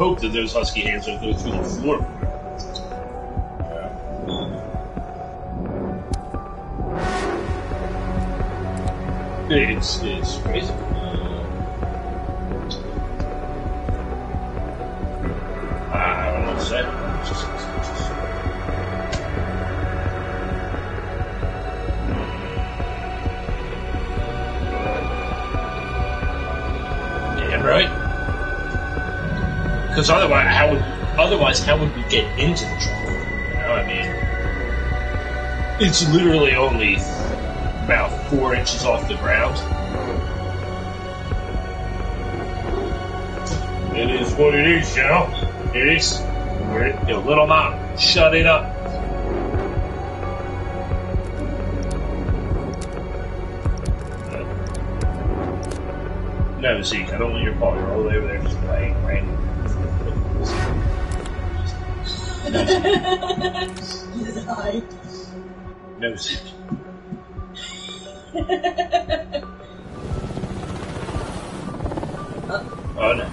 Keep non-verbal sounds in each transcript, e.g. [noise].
hope that those husky hands don't go through the floor. It's, it's crazy. Because otherwise, how would otherwise how would we get into the jungle? You know, I mean, it's literally only about four inches off the ground. It is what it is, you know. It is. You're, you little mom, shut it up. No, Zeke, I don't want your. You're all the way over there just playing random. No, [laughs] Zeke. [laughs] Oh no.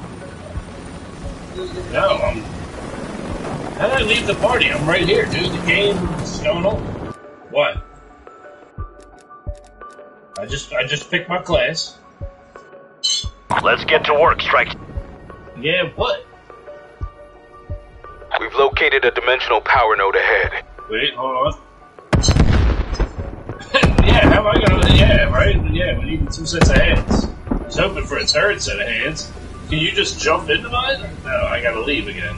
No, I'm. How did I leave the party? I'm right here, dude. The game's going on. What? I just I just picked my class. Let's get to work, Strike. Yeah, what? We've located a dimensional power node ahead. Wait, hold on. [laughs] yeah, how am I gonna? Yeah, right. Yeah, we need two sets of hands. I was hoping for a third set of hands. Can you just jump into mine? No, I gotta leave again.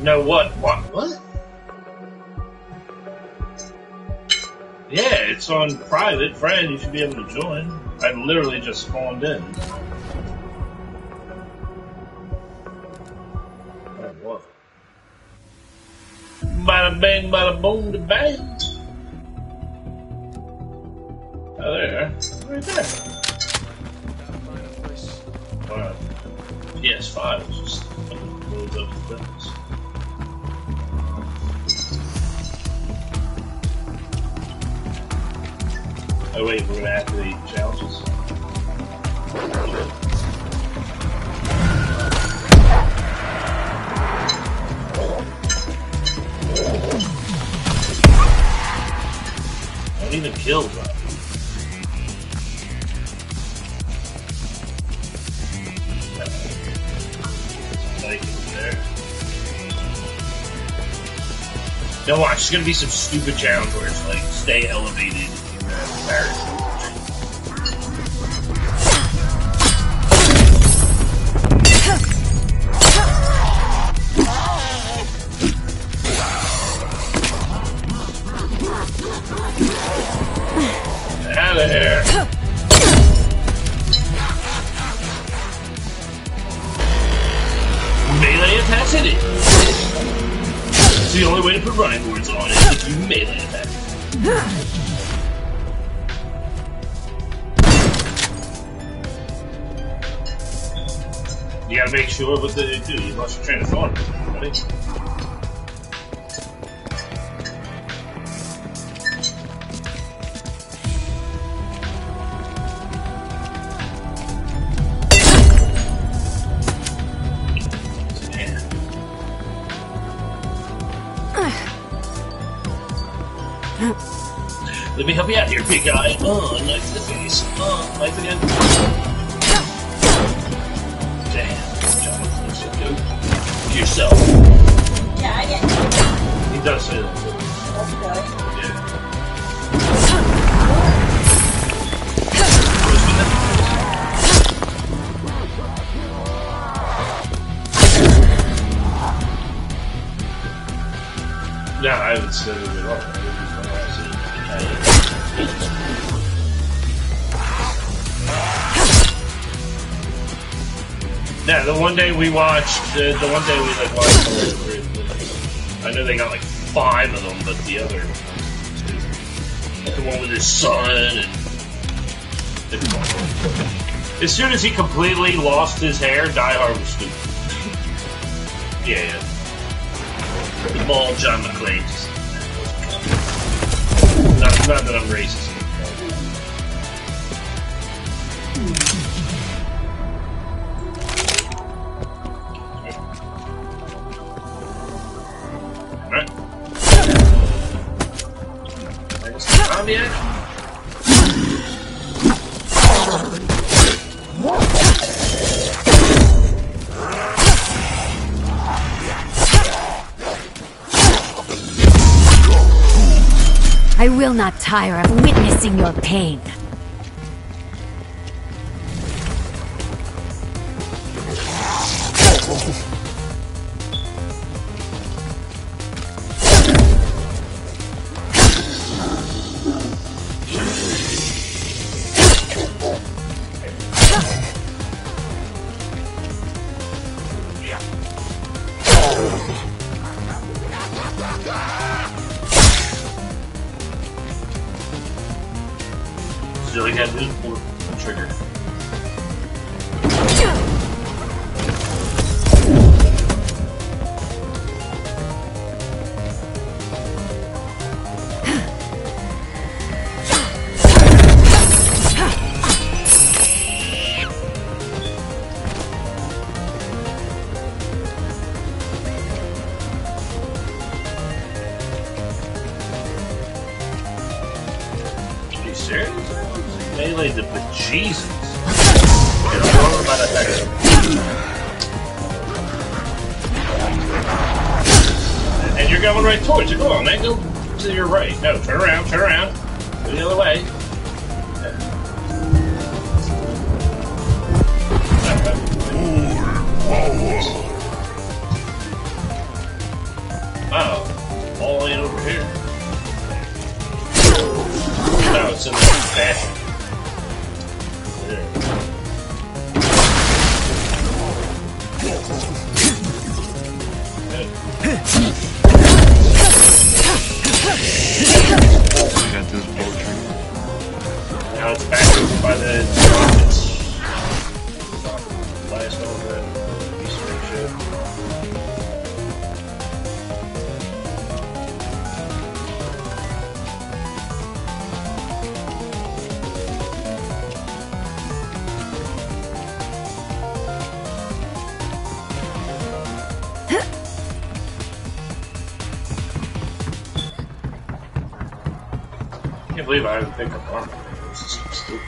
No, what? What? What? Yeah, it's on private. Friend, you should be able to join. I literally just spawned in. Bada bang, bada boom, da bang. Oh, there. Right there. Wow. PS5 is just loads up the things. Oh wait, we're gonna activate challenges. Don't even kill, bro. Now watch, it's gonna be some stupid challenge where it's like stay elevated do. We watched, uh, the one day we like watched, I know they got like five of them, but the other, the one with his son and. As soon as he completely lost his hair, Die Hard was stupid. yeah, yeah. The bald John McClane. Not, not that I'm racist. Bomb yet? I will not tire of witnessing your pain. Attack. And you're going right towards it. Come on, man. Go to your right. No, turn around, turn around. Go the other way. Believe I didn't think of armor. This is so stupid.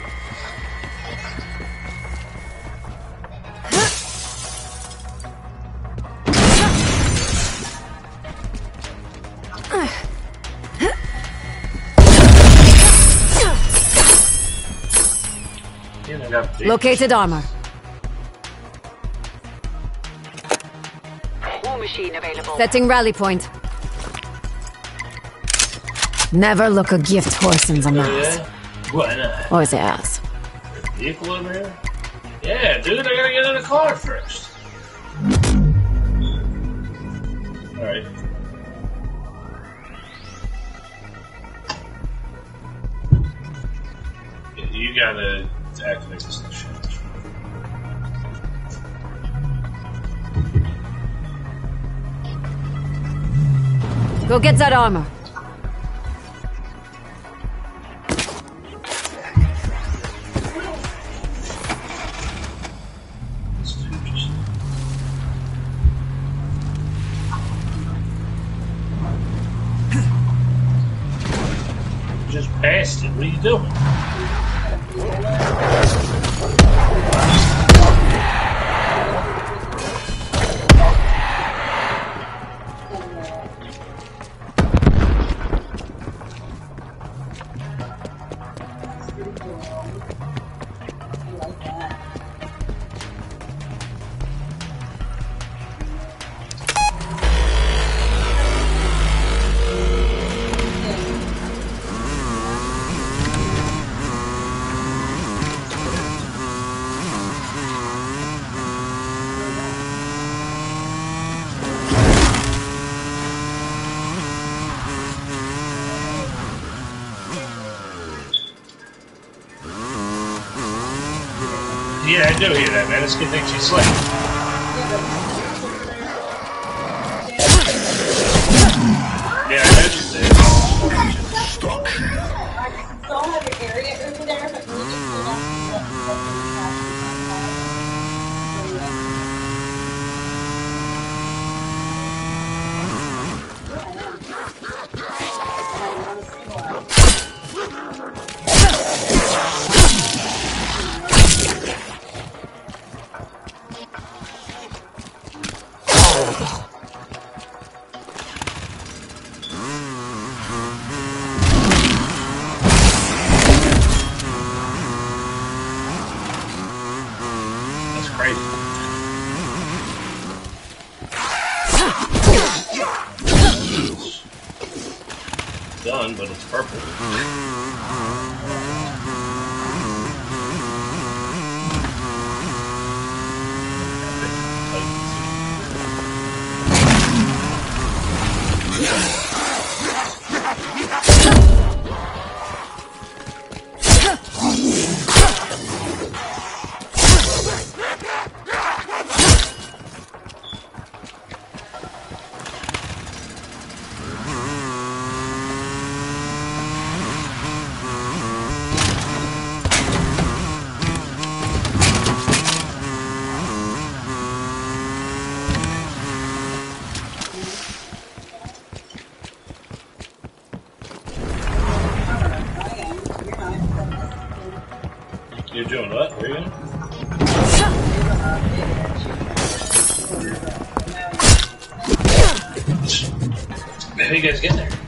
Yeah, I got big- Located armor. War machine available. Setting rally point. Never look a gift horse in the mouth. Why not? Or the ass. Vehicle over here? Yeah, dude, I gotta get in the car first. Alright. Yeah, You gotta activate this shit. Go get that armor. I do hear that, man. This kid thinks she's slick. Yeah, but You're doing what? Are you? How you guys get there?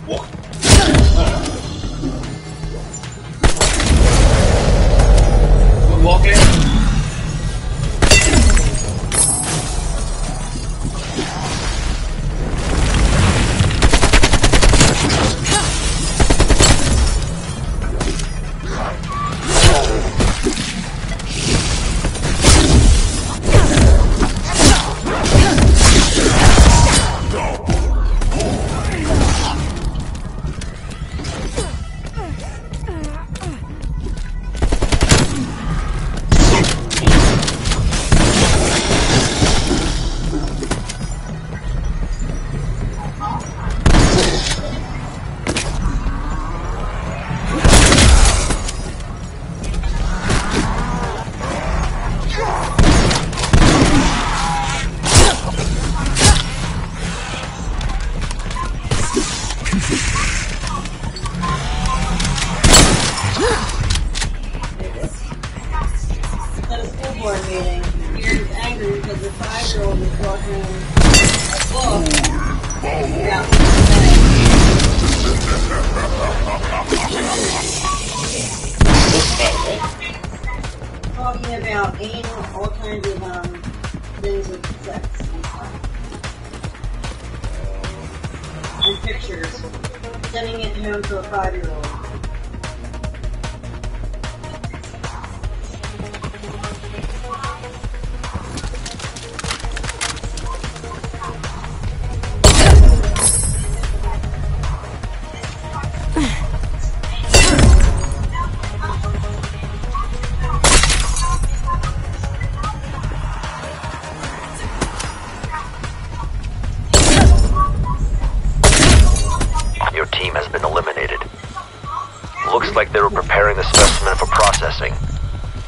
Like they were preparing the specimen for processing.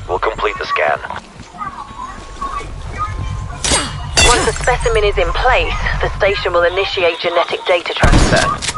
We'll complete the scan. Once the specimen is in place, the station will initiate genetic data transfer.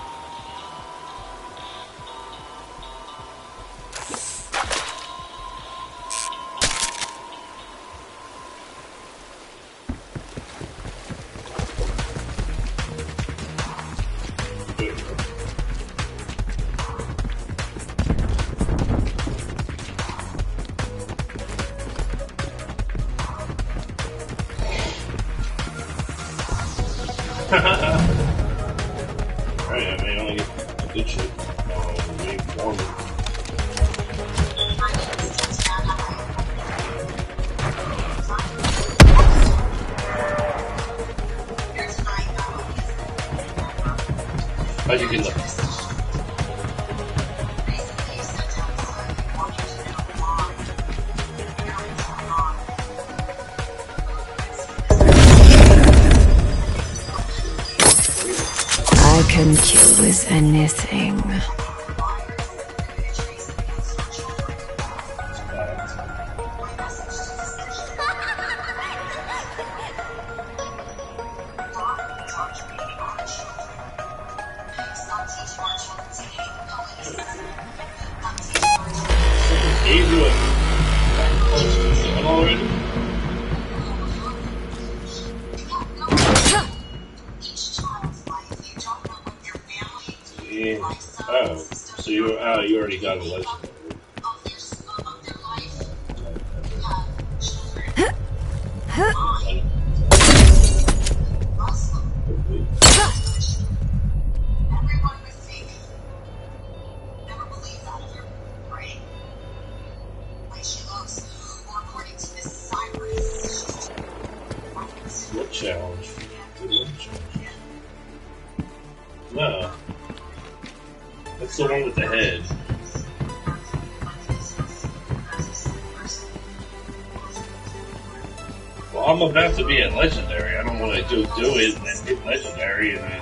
I'm about to be at legendary. I don't want to do do it and then hit legendary and then.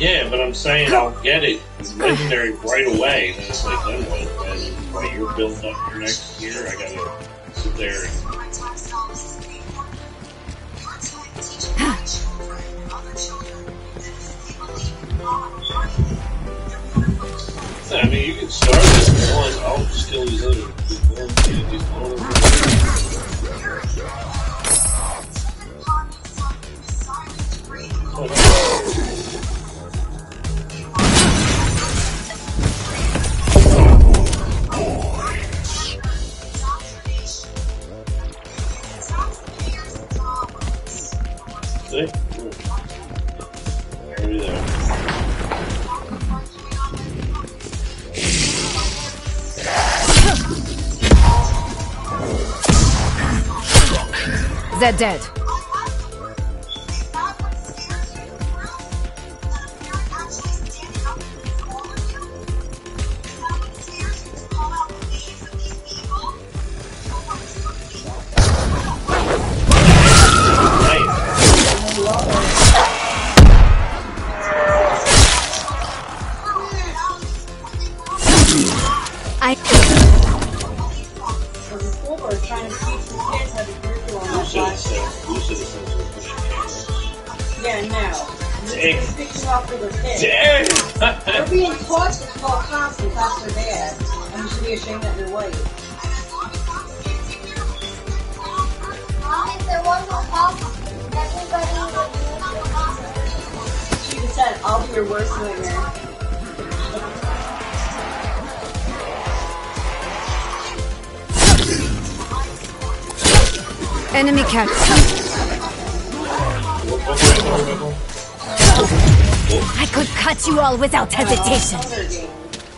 Yeah, but I'm saying I'll get it legendary right away. And it's like, then what? While you're building up your next year, I gotta sit there and. I mean, you can start this one. I'll just kill these other people. They're dead. Enemy catch. I could cut you all without hesitation.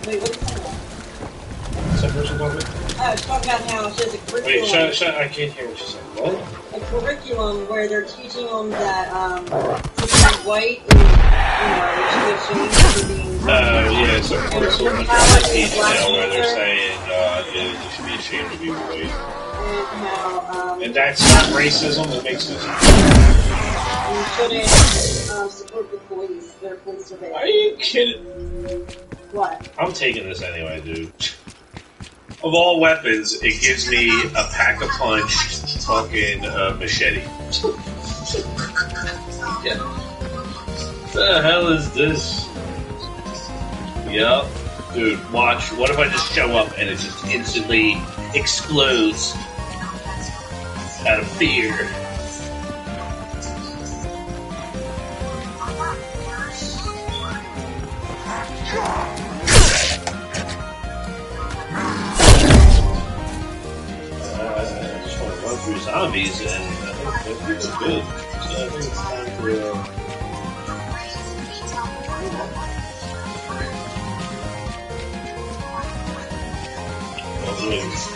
Wait, what is that? Some person told me? Oh, it's about how she a curriculum. Wait, shut, shut, I can't hear what you said. What? a curriculum where they're teaching them that um, white is, you know, they should be ashamed for being Uh, yeah, so And course, your someone power teach is now where they're saying, uh, yeah, you should be ashamed to be white. And um, And that's not racism, that makes sense. you shouldn't um, support the police. Their police are Are you kidding? What? I'm taking this anyway, dude. Of all weapons, it gives me a pack a punch fucking uh, machete. yeah. [laughs] The hell is this? Yup. Dude, watch. What if I just show up and it just instantly explodes out of fear? Zombies and I think it's good. So I think it's time for. Uh, well,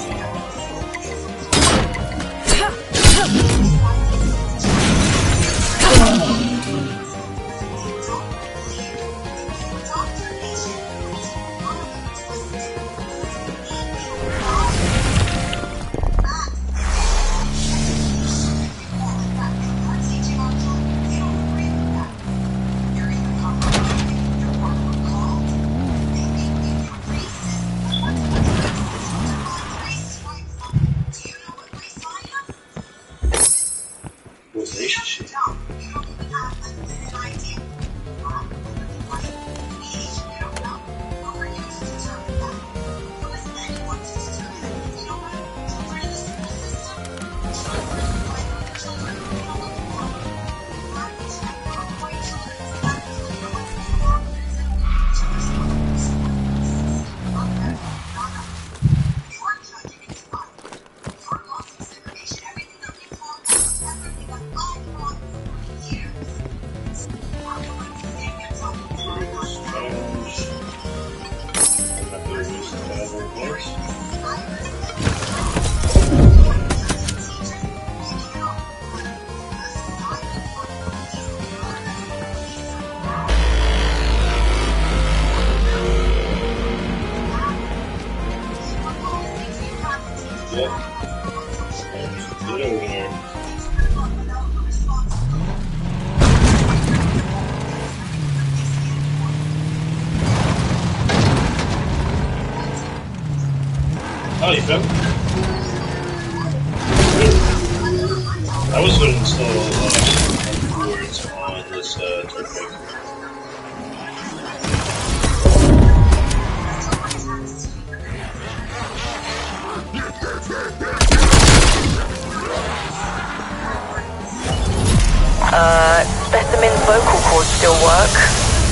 Uh, specimen's vocal cords still work.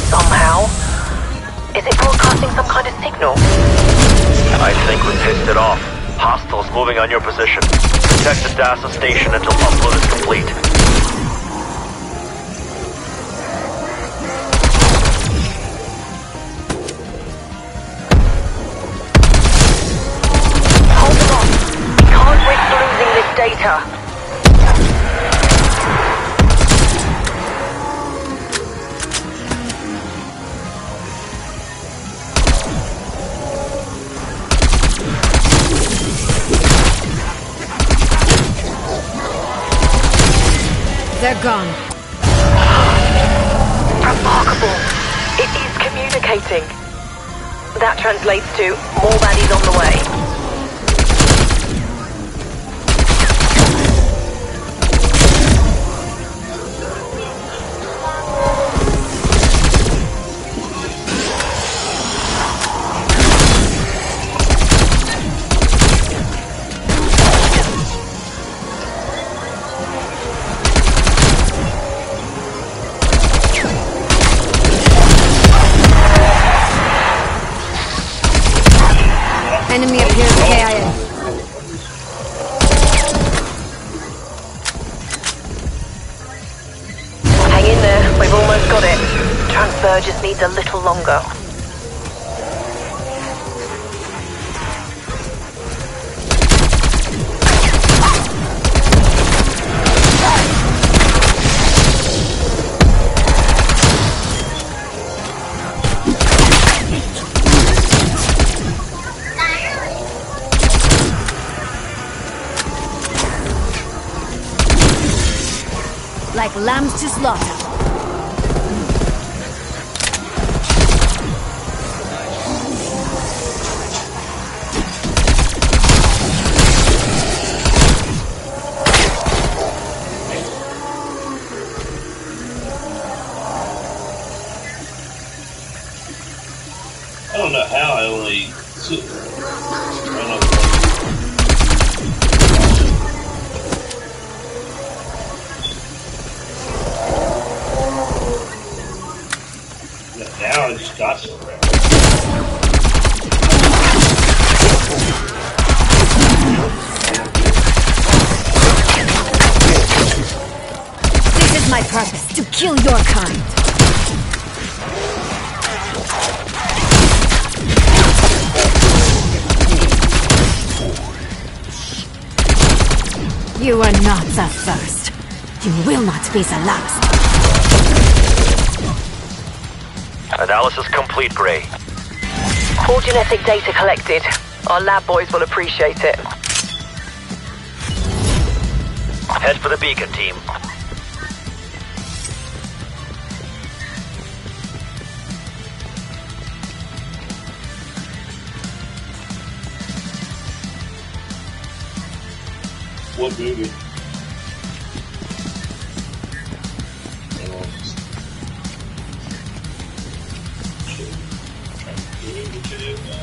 Somehow. Is it broadcasting some kind of signal? I think we pissed it off. Hostiles moving on your position. Protect the DASA station until upload is complete. Gone. Remarkable. It is communicating. That translates to more baddies on the way. Will not be last. Analysis complete, Gray. All genetic data collected. Our lab boys will appreciate it. Head for the beacon team. What movie?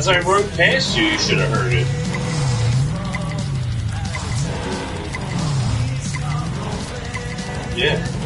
As I rode past you, you should have heard it. Yeah.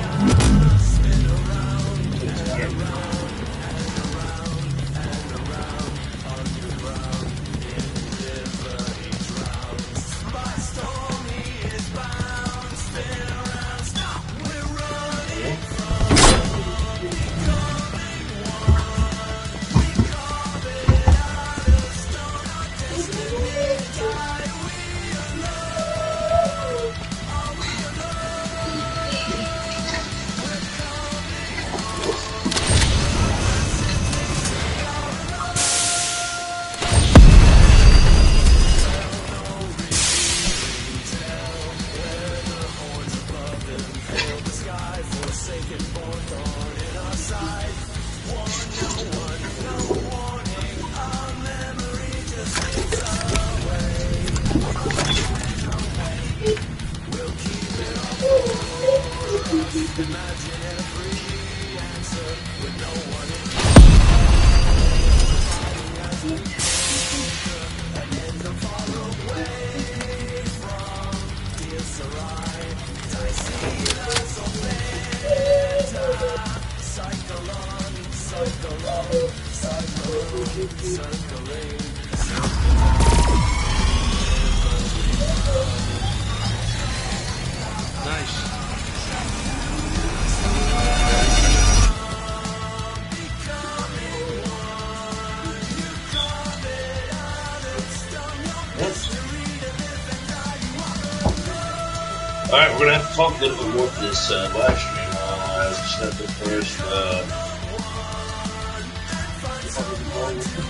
Alright, we're gonna have to talk a little bit more for this uh, live stream. Uh, just have the first. Uh...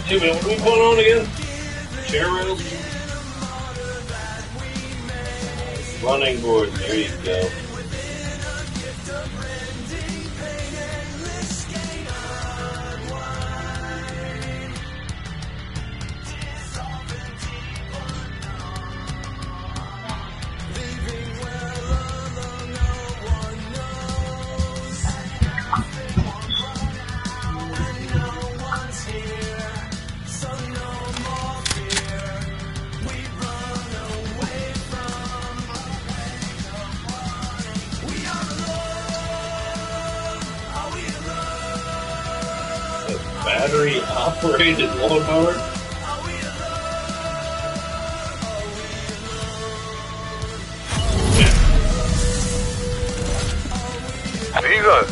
Hey man, what are we putting on again? Chair rails? Running board, there you go. Battery operated lawnmower? Vigo,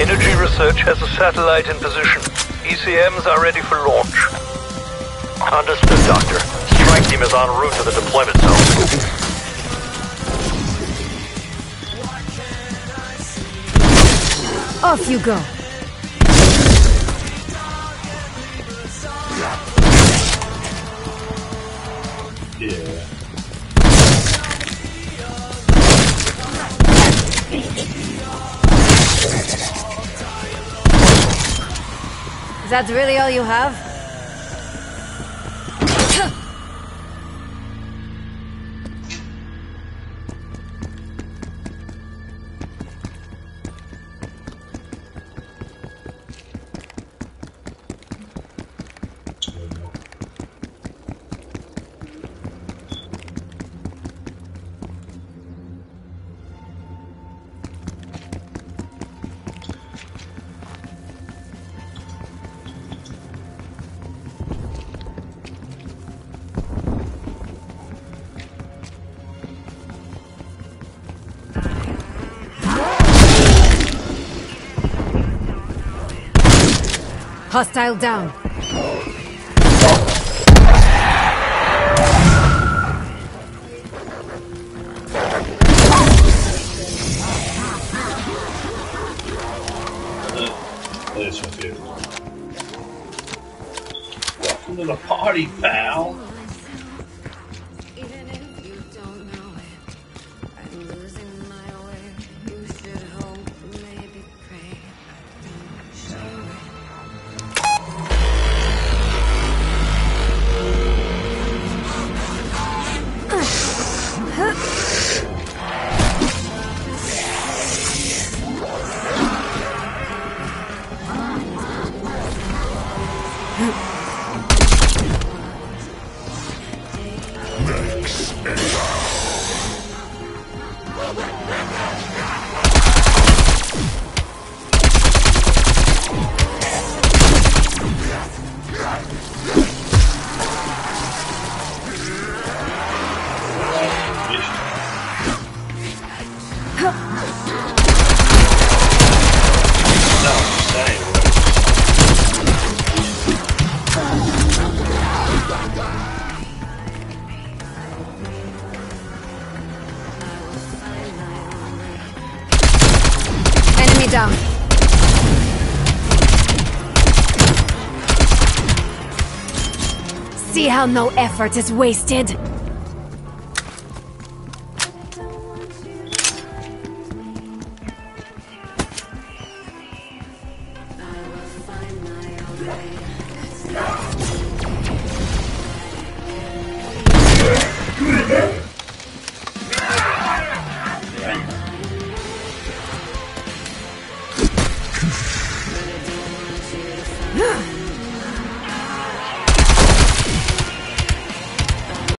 Energy Research has a satellite in position. ECMs are ready for launch. Understood, Doctor. Strike team is en route to the deployment zone. Off you go. Yeah. Is that really all you have? Hostile down. Welcome to the party, pal. How no effort is wasted?